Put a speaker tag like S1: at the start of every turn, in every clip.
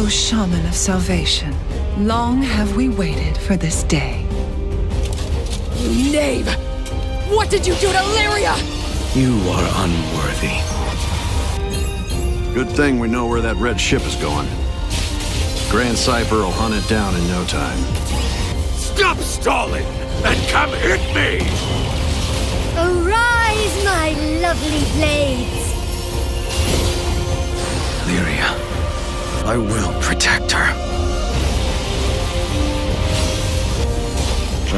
S1: O Shaman of Salvation, long have we waited for this day.
S2: You knave! What did you do to Lyria?
S3: You are unworthy.
S4: Good thing we know where that red ship is going. Grand Cypher will hunt it down in no time.
S5: Stop stalling and come hit me!
S6: Arise, my lovely blades!
S3: Lyria, I will protect her.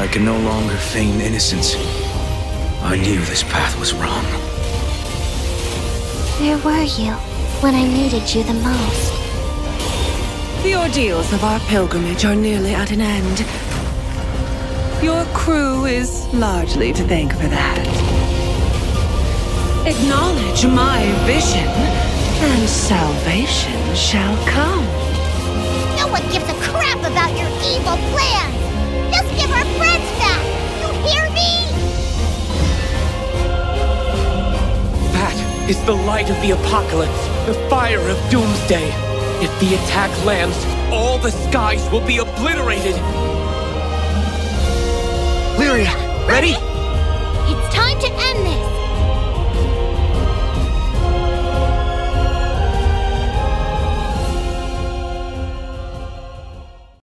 S3: I can no longer feign innocence. I knew this path was wrong.
S6: Where were you when I needed you the most?
S1: The ordeals of our pilgrimage are nearly at an end. Your crew is largely to thank for that. Acknowledge my vision, and salvation shall come.
S6: No one gives a crap about your evil plans! Just give our friends back! You hear me?
S7: That is the light of the apocalypse, the fire of doomsday. If the attack lands, all the skies will be obliterated.
S3: Lyria, ready?
S6: It's time to end this!